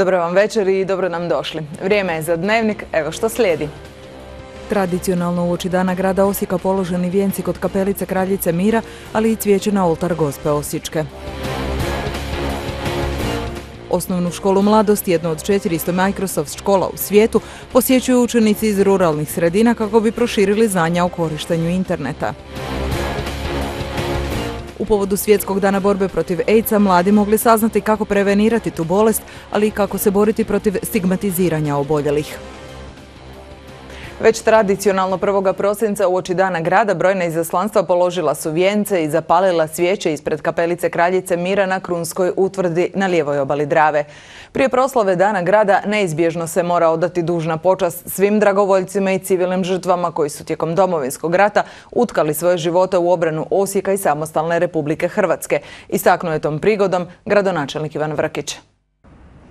Dobro vam večer i dobro nam došli. Vrijeme je za dnevnik, evo što slijedi. Tradicionalno uoči dana grada Osijeka položeni vijenci kod kapelice Kraljice Mira, ali i cvijeće na oltar Gospe Osječke. Osnovnu školu mladost, jednu od 400 Microsoft škola u svijetu, posjećuju učenici iz ruralnih sredina kako bi proširili znanja o korištenju interneta. U povodu svjetskog dana borbe protiv AIDS-a mladi mogli saznati kako prevenirati tu bolest, ali i kako se boriti protiv stigmatiziranja oboljelih. Već tradicionalno 1. prosinca u oči dana grada brojna izaslanstva položila su vijence i zapalila svijeće ispred kapelice Kraljice Mira na Krunskoj utvrdi na lijevoj obali Drave. Prije proslave dana grada neizbježno se mora odati dužna počast svim dragovoljcima i civilnim žrtvama koji su tijekom domovinskog rata utkali svoje živote u obranu Osijeka i samostalne Republike Hrvatske. Istaknuo je tom prigodom gradonačelnik Ivan Vrkić.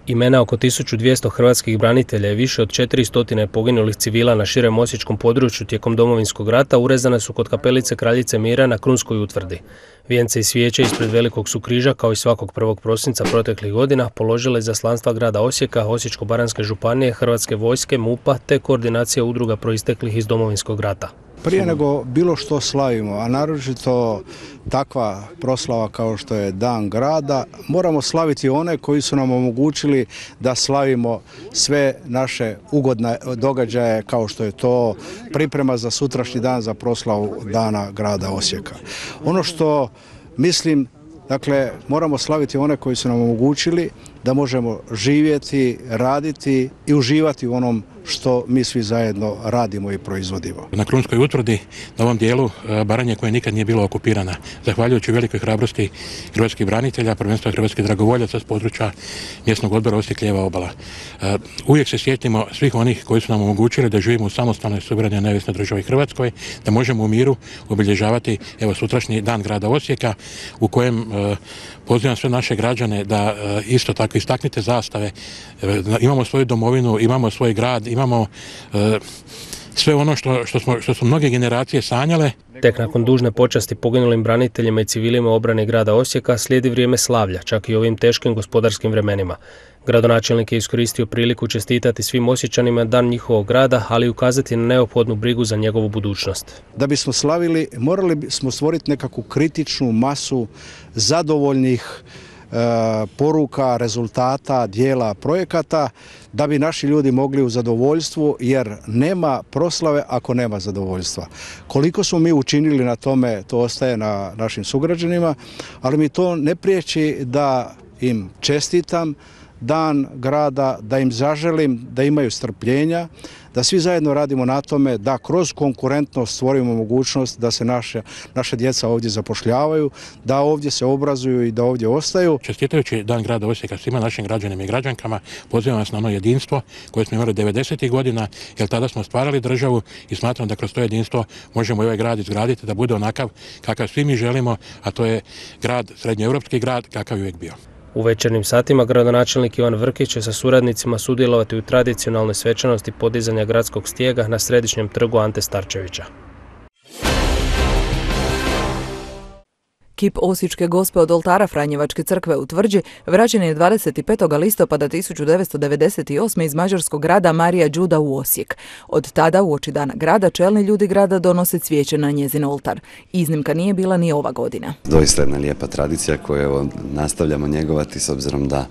Imena oko 1200 hrvatskih branitelja i više od 400 poginulih civila na širem osječkom području tijekom domovinskog rata urezane su kod kapelice Kraljice Mira na Krunskoj utvrdi. Vijence i svijeće ispred Velikog su križa, kao i svakog prvog prosinca proteklih godina, položile zaslanstva grada Osijeka, Osječko-baranske županije, Hrvatske vojske, MUPA te koordinacija udruga proisteklih iz domovinskog rata. Prije nego bilo što slavimo, a naročito takva proslava kao što je Dan grada, moramo slaviti one koji su nam omogućili da slavimo sve naše ugodne događaje kao što je to priprema za sutrašnji dan za proslavu Dana grada Osijeka. Ono što mislim Dakle, moramo slaviti one koji su nam omogućili da možemo živjeti, raditi i uživati u onom što mi svi zajedno radimo i proizvodimo. Na Krunskoj utvrdi, na ovom dijelu e, Baranje koja nikad nije bila okupirana, zahvaljujući velikoj hrabrosti hrvatskih branitelja, prvenstveno hrvatskih dragovoljaca s područja mjesnog odbora Osijek obala. E, uvijek se sjetimo svih onih koji su nam omogućili da živimo u samostalnoj suverenoj nevisnoj državi Hrvatskoj, da možemo u miru obilježavati evo sutrašnji dan grada Osijeka u kojem e, pozivam sve naše građane da isto tako istaknite zastave. Imamo svoju domovinu, imamo svoj grad, imamo e, sve ono što, smo, su mnoge generacije sanjale. Tek nakon dužne počasti poginulim braniteljima i civilima obrane grada Osijeka slijedi vrijeme slavlja, čak i ovim teškim gospodarskim vremenima. Gradonačelnik je iskoristio priliku čestitati svim osjećanima dan njihovog grada, ali i ukazati na neophodnu brigu za njegovu budućnost. Da bismo slavili, morali smo stvoriti nekakvu kritičnu masu zadovoljnih E, poruka, rezultata, dijela, projekata da bi naši ljudi mogli u zadovoljstvu jer nema proslave ako nema zadovoljstva. Koliko smo mi učinili na tome, to ostaje na našim sugrađanima, ali mi to ne priječi da im čestitam dan grada, da im zaželim da imaju strpljenja, da svi zajedno radimo na tome da kroz konkurentnost stvorimo mogućnost da se naše, naše djeca ovdje zapošljavaju, da ovdje se obrazuju i da ovdje ostaju. Čestitajući Dan grada Osijeka svima našim građanima i građankama, pozivam vas na ono jedinstvo koje smo imali 90. godina, jer tada smo stvarali državu i smatram da kroz to jedinstvo možemo i ovaj grad izgraditi da bude onakav kakav svi mi želimo, a to je grad, srednjoeuropski grad, kakav je uvijek bio. U večernjim satima gradonačelnik Ivan Vrkić će sa suradnicima sudjelovati u tradicionalnoj svečanosti podizanja gradskog stijega na središnjem trgu Ante Starčevića. Kip Osječke gospe od oltara Franjevačke crkve u Tvrđi vraćen je 25. listopada 1998. iz mađarskog grada Marija Đuda u Osijek. Od tada u oči dana grada čelni ljudi grada donose cvijeće na njezin oltar. Iznimka nije bila ni ova godina. Doista jedna lijepa tradicija koju nastavljamo njegovati s obzirom da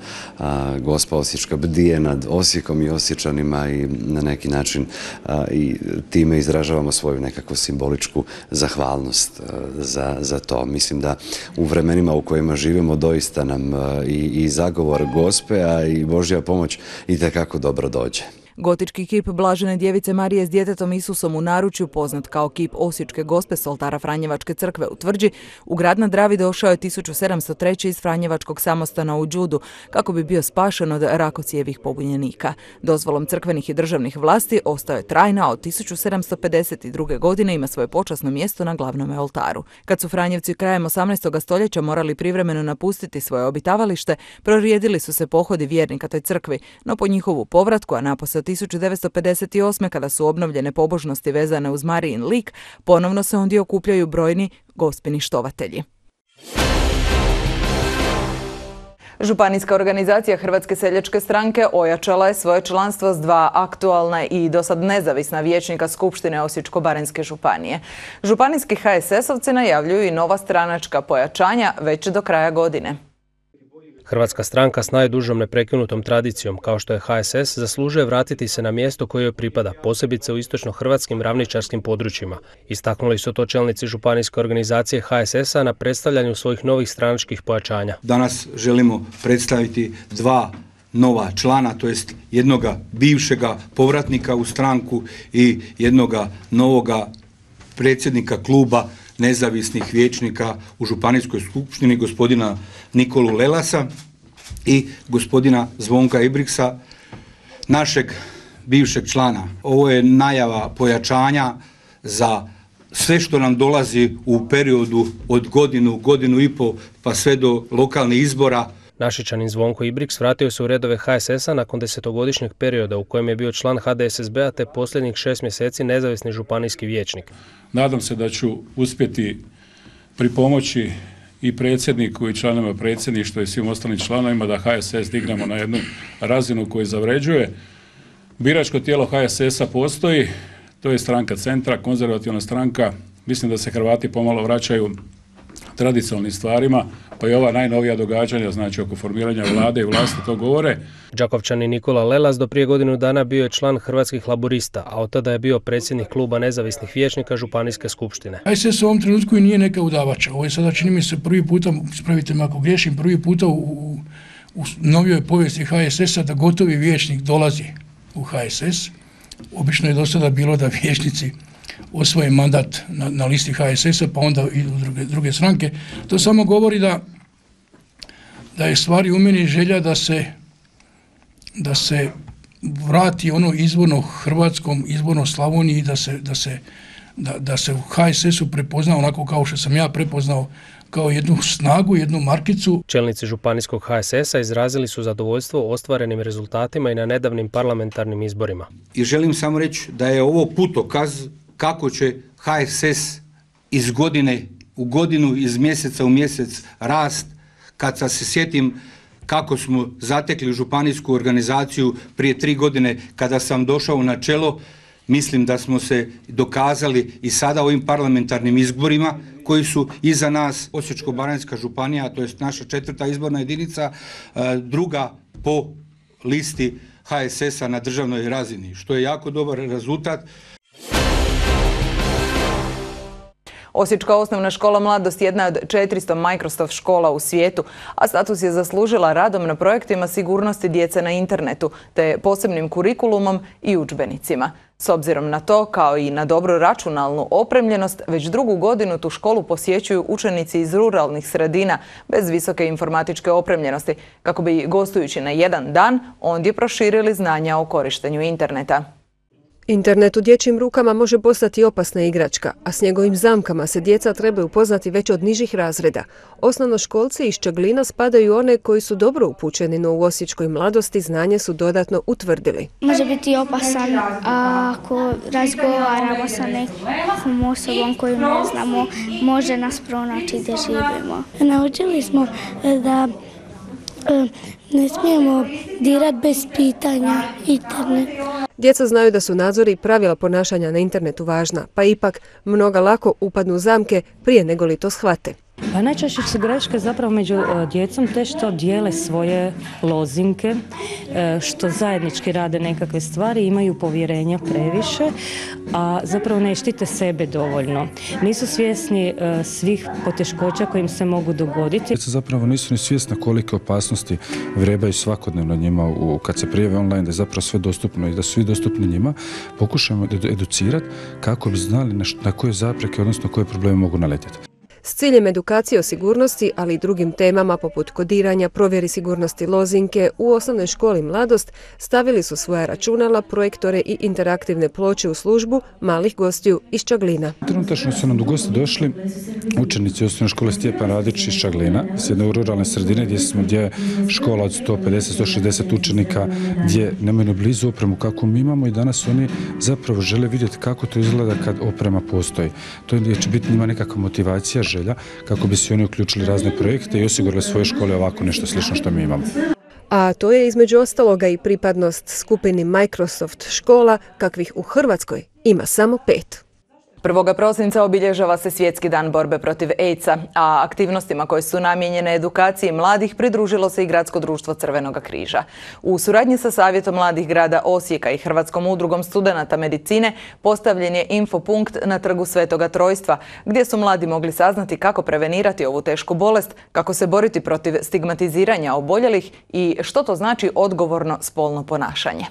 gospa Osječka bdije nad Osijekom i Osječanima i na neki način i time izražavamo svoju nekakvu simboličku zahvalnost za, za to. Mislim da u vremenima u kojima živimo doista nam e, i, i zagovor gospe, a i Božja pomoć i tekako dobro dođe. Gotički kip Blažene djevice Marije s djetetom Isusom u naručju, poznat kao kip Osječke gospe Soltara Franjevačke crkve u Tvrđi, u grad na Dravi došao je 1703. iz Franjevačkog samostana u Đudu, kako bi bio spašen od rakocijevih pobunjenika. Dozvolom crkvenih i državnih vlasti ostao je trajna od 1752. godine ima svoje počasno mjesto na glavnom oltaru. Kad su Franjevci krajem 18. stoljeća morali privremeno napustiti svoje obitavalište, prorijedili su se pohodi vjernika toj crkvi, no po njihovu povratku, a napose 1958. kada su obnovljene pobožnosti vezane uz Marijin lik, ponovno se ondje okupljaju brojni gospeni štovatelji. Županijska organizacija Hrvatske seljačke stranke ojačala je svoje članstvo s dva aktualna i dosad nezavisna vijećnika Skupštine Osječko-Baranjske županije. Županijski HSS-ovci najavljuju i nova stranačka pojačanja već do kraja godine. Hrvatska stranka s najdužom neprekinutom tradicijom, kao što je HSS, zaslužuje vratiti se na mjesto koje joj pripada, posebice u istočno-hrvatskim ravničarskim područjima. Istaknuli su to čelnici Županijske organizacije HSS-a na predstavljanju svojih novih stranačkih pojačanja. Danas želimo predstaviti dva nova člana, to jest jednoga bivšega povratnika u stranku i jednoga novoga predsjednika kluba nezavisnih vijećnika u Županijskoj skupštini, gospodina Nikolu Lelasa i gospodina Zvonka Ibriksa, našeg bivšeg člana. Ovo je najava pojačanja za sve što nam dolazi u periodu od godinu, godinu i pol pa sve do lokalnih izbora Našičanin Zvonko Ibriks vratio se u redove HSS-a nakon desetogodišnjeg perioda u kojem je bio član HDSSB-a te posljednjih šest mjeseci nezavisni županijski vijećnik. Nadam se da ću uspjeti pri pomoći i predsjedniku i članovima predsjedništva i svim ostalim članovima da HSS dignemo na jednu razinu koju zavređuje. Biračko tijelo HSS-a postoji, to je stranka centra, konzervativna stranka. Mislim da se Hrvati pomalo vraćaju tradicionalnim stvarima, pa i ova najnovija događanja, znači oko formiranja vlade i vlasti to govore. Đakovčani Nikola Lelas do prije godinu dana bio je član Hrvatskih laburista, a od tada je bio predsjednik kluba nezavisnih vijećnika Županijske skupštine. HSS u ovom trenutku i nije neka udavača. Ovo je sada čini mi se prvi puta, spravite me ako griješim, prvi puta u, u novijoj povijesti HSS-a da gotovi vijećnik dolazi u HSS. Obično je do sada bilo da vijećnici osvoje mandat na, na listi HSS-a pa onda i druge, druge stranke. To samo govori da, da je stvari u meni želja da se, da se vrati ono izvorno hrvatskom, izvorno Slavoniji, da se, da se, da, da se u HSS-u prepozna onako kao što sam ja prepoznao kao jednu snagu, jednu markicu. Čelnici Županijskog HSS-a izrazili su zadovoljstvo ostvarenim rezultatima i na nedavnim parlamentarnim izborima. I želim samo reći da je ovo putokaz kako će HSS iz godine u godinu, iz mjeseca u mjesec rast, kad se sjetim kako smo zatekli županijsku organizaciju prije tri godine kada sam došao na čelo, mislim da smo se dokazali i sada ovim parlamentarnim izborima koji su iza nas Osječko-baranjska županija, to je naša četvrta izborna jedinica, e, druga po listi HSS-a na državnoj razini, što je jako dobar rezultat. Osječka osnovna škola Mladost jedna od 400 Microsoft škola u svijetu, a status je zaslužila radom na projektima sigurnosti djece na internetu, te posebnim kurikulumom i učbenicima. S obzirom na to, kao i na dobru računalnu opremljenost, već drugu godinu tu školu posjećuju učenici iz ruralnih sredina bez visoke informatičke opremljenosti, kako bi gostujući na jedan dan ondje proširili znanja o korištenju interneta. Internet u dječjim rukama može postati opasna igračka, a s njegovim zamkama se djeca trebaju upoznati već od nižih razreda. Osnovnoškolci iz Čaglina spadaju one koji su dobro upućeni, no u osječkoj mladosti znanje su dodatno utvrdili. Može biti opasan ako razgovaramo sa nekom osobom koju ne znamo, može nas pronaći gdje živimo. Naučili smo da e, ne smijemo dirat bez pitanja internet. Djeca znaju da su nadzori i pravila ponašanja na internetu važna, pa ipak mnoga lako upadnu zamke prije nego li to shvate. Pa najčešće su greške zapravo među e, djecom te što dijele svoje lozinke, e, što zajednički rade nekakve stvari, imaju povjerenja previše, a zapravo ne štite sebe dovoljno. Nisu svjesni e, svih poteškoća kojim se mogu dogoditi. Djeca zapravo nisu ni svjesna kolike opasnosti vrebaju svakodnevno njima u, kad se prijave online, da je zapravo sve dostupno i da su svi dostupni njima. Pokušamo educirati kako bi znali na, na koje zapreke, odnosno koje probleme mogu naletiti s ciljem edukacije o sigurnosti, ali i drugim temama poput kodiranja, provjeri sigurnosti lozinke, u osnovnoj školi Mladost stavili su svoja računala, projektore i interaktivne ploče u službu malih gostiju iz Čaglina. Trenutačno su nam do gosti došli učenici osnovne škole Stjepan Radić iz Čaglina, s jedne ruralne sredine gdje smo gdje je škola od 150-160 učenika gdje nemaju blizu opremu kako mi imamo i danas oni zapravo žele vidjeti kako to izgleda kad oprema postoji. To je će biti njima nekakva motivacija, želja kako bi se oni uključili razne projekte i osigurali svoje škole ovako nešto slično što mi imamo. A to je između ostaloga i pripadnost skupini Microsoft škola kakvih u Hrvatskoj ima samo pet. 1. prosinca obilježava se Svjetski dan borbe protiv AIDS-a, a aktivnostima koje su namijenjene edukaciji mladih pridružilo se i Gradsko društvo Crvenog križa. U suradnji sa Savjetom mladih grada Osijeka i Hrvatskom udrugom studenata medicine postavljen je infopunkt na trgu Svetoga Trojstva, gdje su mladi mogli saznati kako prevenirati ovu tešku bolest, kako se boriti protiv stigmatiziranja oboljelih i što to znači odgovorno spolno ponašanje.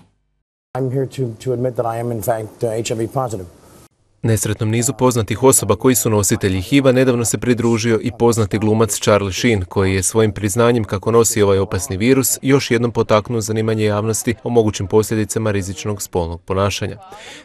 I'm here to, to admit that I am in fact uh, HIV positive. Nesretnom nizu poznatih osoba koji su nositelji HIV-a nedavno se pridružio i poznati glumac Charlie Sheen, koji je svojim priznanjem kako nosi ovaj opasni virus još jednom potaknuo zanimanje javnosti o mogućim posljedicama rizičnog spolnog ponašanja.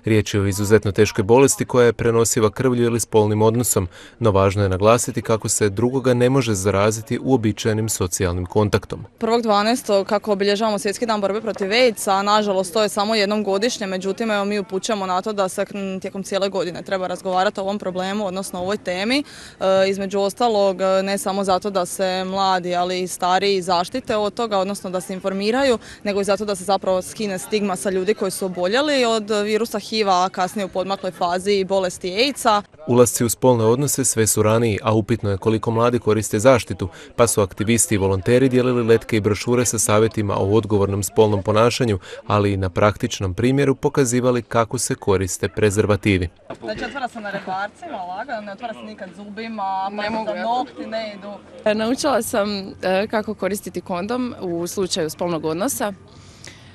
Riječ je o izuzetno teškoj bolesti koja je prenosiva krvlju ili spolnim odnosom, no važno je naglasiti kako se drugoga ne može zaraziti uobičajenim socijalnim kontaktom. 1.12. kako obilježavamo svjetski dan borbe protiv AIDS-a, nažalost to je samo jednom godišnje, međutim mi upućujemo na to da se tijekom cijele godine godine treba razgovarati o ovom problemu, odnosno ovoj temi. E, između ostalog, e, ne samo zato da se mladi, ali i stariji zaštite od toga, odnosno da se informiraju, nego i zato da se zapravo skine stigma sa ljudi koji su oboljeli od virusa HIV-a, a kasnije u podmakloj fazi bolesti AIDS-a. Ulasci u spolne odnose sve su raniji, a upitno je koliko mladi koriste zaštitu, pa su aktivisti i volonteri dijelili letke i brošure sa savjetima o odgovornom spolnom ponašanju, ali i na praktičnom primjeru pokazivali kako se koriste prezervativi. Znači otvara se na rebarcima, lagano, ne otvara se nikad zubima, ne mogu, nokti ne idu. E, naučila sam e, kako koristiti kondom u slučaju spolnog odnosa,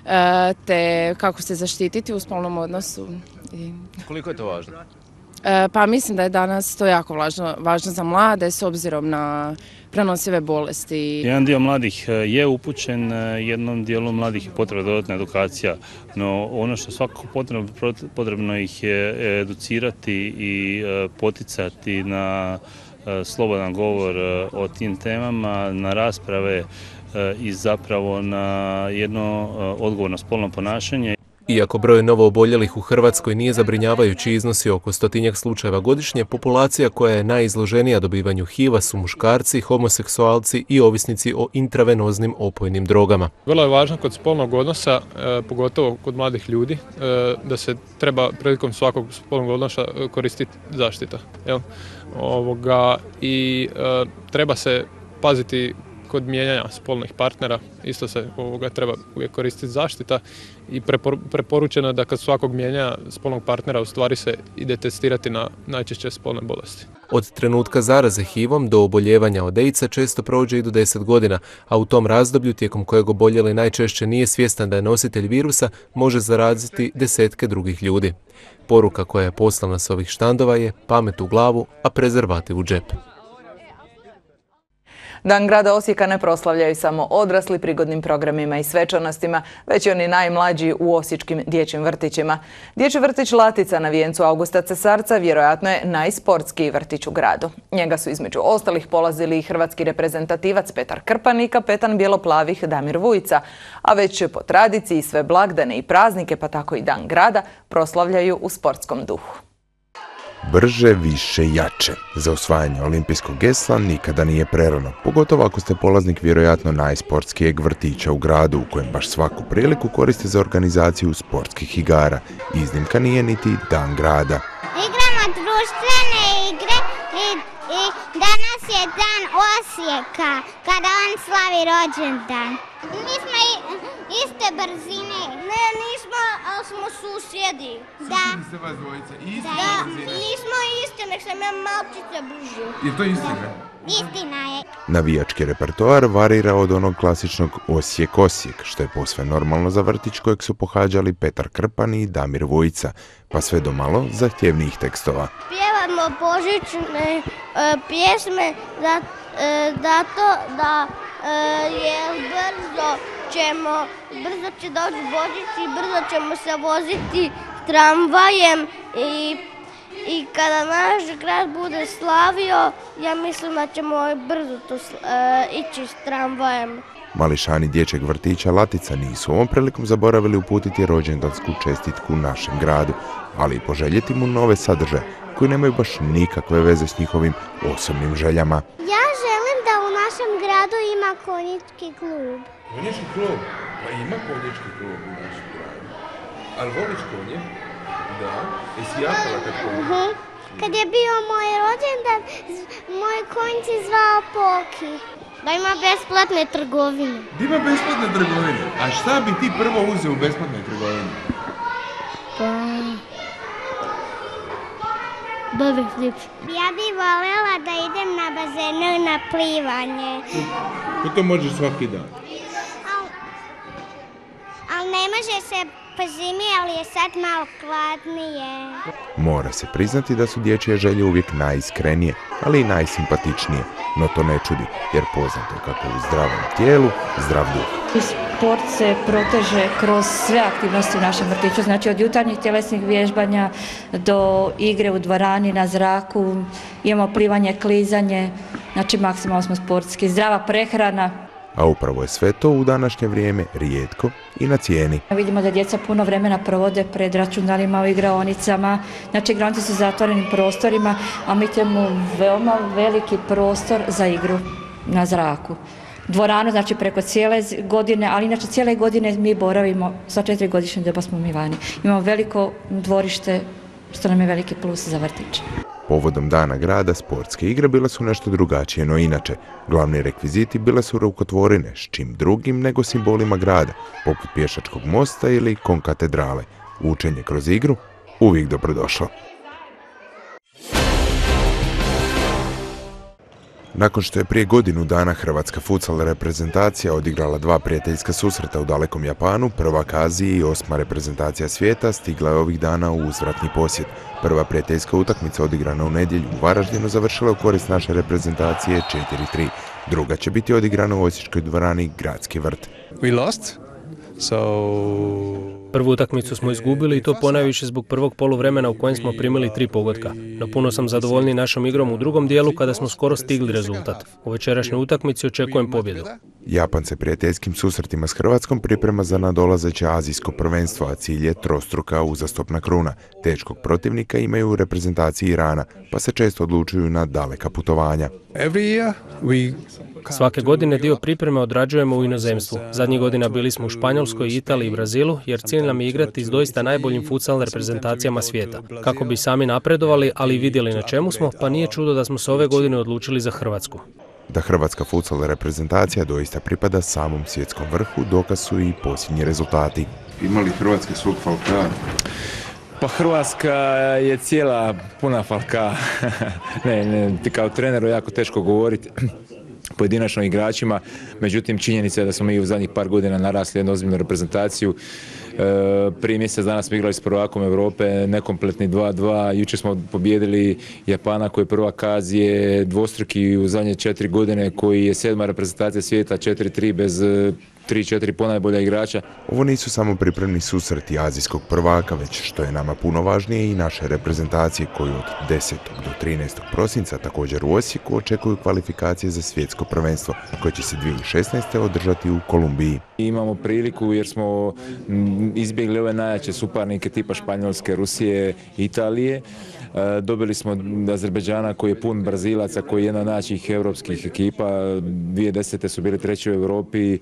e, te kako se zaštititi u spolnom odnosu. Koliko je to važno? Pa mislim da je danas to jako važno, važno za mlade s obzirom na prenosive bolesti. Jedan dio mladih e, je upućen, e, jednom dijelu mladih je potrebna dodatna edukacija, no ono što svakako potrebno, potrebno ih je educirati i e, poticati na slobodan govor o tim temama, na rasprave i zapravo na jedno odgovorno spolno ponašanje. Iako broj novo oboljelih u Hrvatskoj nije zabrinjavajući iznosi oko stotinjak slučajeva godišnje, populacija koja je najizloženija dobivanju HIV-a su muškarci, homoseksualci i ovisnici o intravenoznim opojnim drogama. Vrlo je važno kod spolnog odnosa, e, pogotovo kod mladih ljudi, e, da se treba prilikom svakog spolnog odnosa e, koristiti zaštita. I treba se paziti kod mijenjanja spolnih partnera isto se ovoga treba uvijek koristiti zaštita i preporučeno je da kad svakog mijenja spolnog partnera u stvari se ide testirati na najčešće spolne bolesti. Od trenutka zaraze HIV-om do oboljevanja od aids često prođe i do 10 godina, a u tom razdoblju tijekom kojeg oboljeli najčešće nije svjestan da je nositelj virusa, može zaraziti desetke drugih ljudi. Poruka koja je poslana s ovih štandova je pamet u glavu, a prezervativ u džep. Dan grada Osijeka ne proslavljaju samo odrasli prigodnim programima i svečanostima, već i oni najmlađi u osječkim dječjim vrtićima. Dječji vrtić Latica na vijencu Augusta Cesarca vjerojatno je najsportskiji vrtić u gradu. Njega su između ostalih polazili i hrvatski reprezentativac Petar Krpan i kapetan bijeloplavih Damir Vujica, a već po tradiciji sve blagdane i praznike, pa tako i dan grada, proslavljaju u sportskom duhu. Brže, više, jače. Za osvajanje olimpijskog gesla nikada nije prerano, pogotovo ako ste polaznik vjerojatno najsportskijeg vrtića u gradu u kojem baš svaku priliku koriste za organizaciju sportskih igara. Iznimka nije niti dan grada. Igramo društvene igre i, danas je dan Osijeka kada on slavi rođendan. Mi smo iste brzine. Ne, nismo, smo susjedi. Da. Ste vas dvojice? Iste da. Nismo iste, nek sam ja malčice brže. Je to istina? Istina je. Navijački repertoar varira od onog klasičnog Osijek Osijek, što je posve normalno za vrtić kojeg su pohađali Petar Krpan i Damir Vojica, pa sve do malo zahtjevnijih tekstova. Pjevamo božićne e, pjesme za, e, zato da e, je brzo ćemo, brzo će doći Božić i brzo ćemo se voziti tramvajem i, i kada naš grad bude slavio, ja mislim da ćemo brzo to e, ići s tramvajem. Mališani dječjeg vrtića Latica nisu ovom prilikom zaboravili uputiti rođendansku čestitku našem gradu, ali i poželjeti mu nove sadržaje koji nemaju baš nikakve veze s njihovim osobnim željama. Ja želim da u našem gradu ima konjički klub. Konjički klub? Pa ima konjički klub u našem gradu. Ali voliš konje? Da. Jesi jahala kad Mhm. Kad je bio moj rođendan, moj konj se zvao Poki. Da ima besplatne trgovine. Da ima besplatne trgovine. A šta bi ti prvo uzeo u besplatnoj trgovini? Pa... Flip. Ja bi voljela da idem na bazenu na plivanje. Pa to možeš svaki dan. Ne može se po zimi, ali je sad malo hladnije. Mora se priznati da su dječje želje uvijek najiskrenije, ali i najsimpatičnije. No to ne čudi, jer poznato je kako u zdravom tijelu, zdrav duh. I sport se proteže kroz sve aktivnosti u našem vrtiću, znači od jutarnjih tjelesnih vježbanja do igre u dvorani, na zraku, imamo plivanje, klizanje, znači maksimalno smo sportski, zdrava prehrana. A upravo je sve to u današnje vrijeme rijetko i na cijeni. Vidimo da djeca puno vremena provode pred računalima u igraonicama, znači igraonice su zatvorenim prostorima, a mi imamo veoma veliki prostor za igru na zraku. Dvoranu, znači preko cijele godine, ali inače cijele godine mi boravimo, sva četiri godišnje doba smo mi vani. Imamo veliko dvorište, što nam je veliki plus za vrtić. Povodom dana grada sportske igre bile su nešto drugačije, no inače. Glavni rekviziti bile su rukotvorine, s čim drugim nego simbolima grada, poput pješačkog mosta ili konkatedrale. Učenje kroz igru uvijek dobrodošlo. Nakon što je prije godinu dana Hrvatska futsal reprezentacija odigrala dva prijateljska susreta u dalekom Japanu, prvak Azije i osma reprezentacija svijeta stigla je ovih dana u uzvratni posjet. Prva prijateljska utakmica odigrana u nedjelju u Varaždinu završila u korist naše reprezentacije 4-3. Druga će biti odigrana u Osječkoj dvorani Gradski vrt. We Prvu utakmicu smo izgubili i to ponajviše zbog prvog poluvremena u kojem smo primili tri pogotka. No puno sam zadovoljniji našom igrom u drugom dijelu kada smo skoro stigli rezultat. U večerašnjoj utakmici očekujem pobjedu. Japan se prijateljskim susretima s Hrvatskom priprema za nadolazeće azijsko prvenstvo, a cilj je trostruka uzastopna kruna. Teškog protivnika imaju u reprezentaciji Irana, pa se često odlučuju na daleka putovanja. Svake godine dio pripreme odrađujemo u inozemstvu. Zadnjih godina bili smo u Španjolskoj, Italiji i Brazilu, jer cilj nam je igrati s doista najboljim futsal reprezentacijama svijeta. Kako bi sami napredovali, ali i vidjeli na čemu smo, pa nije čudo da smo se ove godine odlučili za Hrvatsku. Da hrvatska futsal reprezentacija doista pripada samom svjetskom vrhu, dokaz su i posljednji rezultati. Imali Hrvatske svog falka? Pa Hrvatska je cijela puna falka. ne, ne, ti kao treneru jako teško govoriti pojedinačno igračima, međutim činjenica je da smo mi u zadnjih par godina narasli jednu ozbiljnu reprezentaciju. E, prije mjesec dana smo igrali s prvakom Europe, nekompletni 2-2, jučer smo pobijedili Japana koji je prvak Azije, dvostruki u zadnje četiri godine koji je sedma reprezentacija svijeta, 4-3 bez 3-4 ponajbolja igrača. Ovo nisu samo pripremni susreti azijskog prvaka, već što je nama puno važnije i naše reprezentacije koju od 10. do 13. prosinca također u Osijeku očekuju kvalifikacije za svjetsko prvenstvo koje će se 2016. održati u Kolumbiji. Imamo priliku jer smo mm, izbjegli ove najjače suparnike tipa Španjolske, Rusije, Italije. E, Dobili smo Azerbeđana koji je pun Brazilaca, koji je jedna od najjačih europskih ekipa. 2010. su bili treći u Europi, e,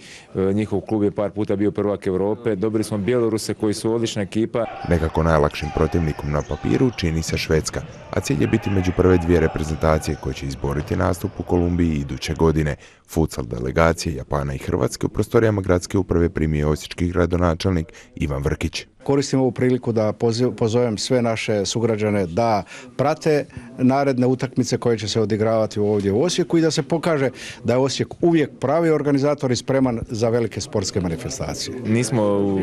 njihov klub je par puta bio prvak Europe. Dobili smo Bjeloruse koji su odlična ekipa. Nekako najlakšim protivnikom na papiru čini se Švedska, a cilj je biti među prve dvije reprezentacije koje će izboriti nastup u Kolumbiji iduće godine. Futsal delegacije Japana i Hrvatske u prostorijama gradske uprave primio osječki gradonačelnik Ivan Vrkić. Koristim ovu priliku da pozovem sve naše sugrađane da prate naredne utakmice koje će se odigravati ovdje u Osijeku i da se pokaže da je Osijek uvijek pravi organizator i spreman za velike sportske manifestacije. Nismo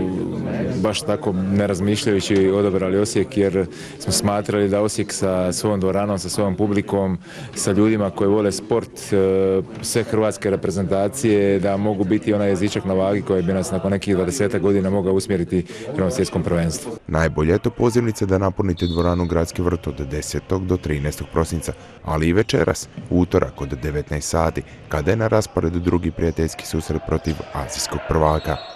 baš tako nerazmišljajući odabrali Osijek jer smo smatrali da Osijek sa svojom dvoranom, sa svojom publikom, sa ljudima koji vole sport, e, sve hrvatske reprezentacije, da mogu biti onaj jezičak na vagi koji bi nas nakon nekih 20 godina mogao usmjeriti prema svjetskom prvenstvu. Najbolje je to pozivnice da napunite dvoranu Gradski vrt od 10. do 13. prosinca, ali i večeras, utorak od 19 sati, kada je na rasporedu drugi prijateljski susret protiv azijskog prvaka.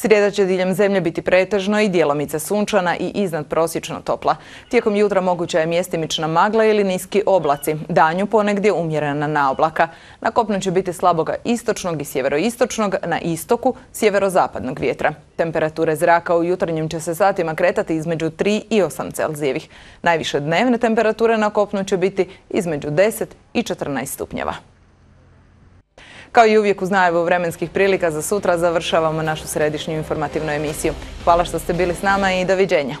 Srijeda će diljem zemlje biti pretežno i dijelomice sunčana i iznad prosječno topla. Tijekom jutra moguća je mjestimična magla ili niski oblaci. Danju ponegdje umjerena na oblaka. Na kopnu će biti slaboga istočnog i sjeveroistočnog, na istoku sjeverozapadnog vjetra. Temperature zraka u jutarnjim će se satima kretati između 3 i 8 Celzijevih. Najviše dnevne temperature na kopnu će biti između 10 i 14 stupnjeva. Kao i uvijek uz najavu vremenskih prilika za sutra završavamo našu središnju informativnu emisiju. Hvala što ste bili s nama i doviđenja.